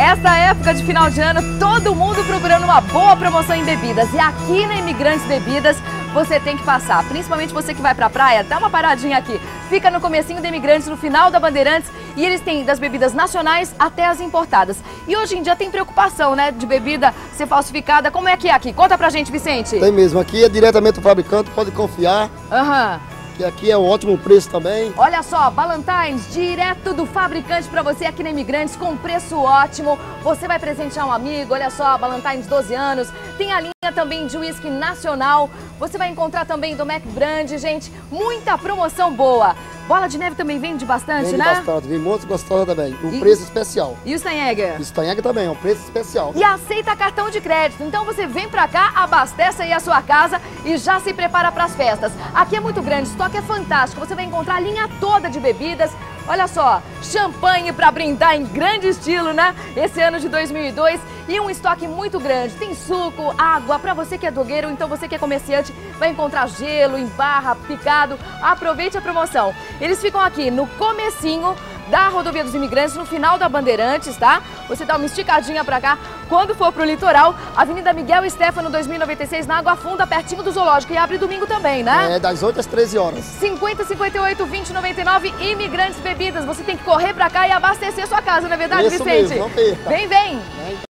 Essa época de final de ano, todo mundo procurando uma boa promoção em bebidas. E aqui na Imigrantes Bebidas, você tem que passar. Principalmente você que vai pra praia, dá uma paradinha aqui. Fica no comecinho da Imigrantes, no final da Bandeirantes. E eles têm das bebidas nacionais até as importadas. E hoje em dia tem preocupação, né, de bebida ser falsificada. Como é que é aqui? Conta pra gente, Vicente. Tem mesmo. Aqui é diretamente do fabricante, pode confiar. Aham. Uhum que aqui é um ótimo preço também. Olha só, Valentine's, direto do fabricante para você aqui na Imigrantes, com preço ótimo. Você vai presentear um amigo, olha só, Valentine's 12 anos. Tem a linha também de uísque nacional. Você vai encontrar também do Mac Brand, gente. Muita promoção boa. Bola de neve também vende bastante, vende né? bastante, vem muito gostosa também. Um e, preço especial. E o Steinegger? O Steinegger também, é um preço especial. E aceita cartão de crédito. Então você vem pra cá, abastece aí a sua casa e já se prepara para as festas. Aqui é muito grande, o estoque é fantástico. Você vai encontrar a linha toda de bebidas. Olha só, champanhe para brindar em grande estilo, né? Esse ano de 2002 e um estoque muito grande. Tem suco, água, para você que é dogueiro, então você que é comerciante, vai encontrar gelo em barra, picado. Aproveite a promoção. Eles ficam aqui no comecinho da Rodovia dos Imigrantes, no final da Bandeirantes, tá? Você dá uma esticadinha pra cá. Quando for pro litoral, Avenida Miguel Stefano, 2096, na Água Funda, pertinho do Zoológico. E abre domingo também, né? É, das 8 às 13 horas. 50, 58, 20, 99, Imigrantes Bebidas. Você tem que correr pra cá e abastecer sua casa, não é verdade, Isso Vicente? Mesmo, não perca. Vem, vem. vem.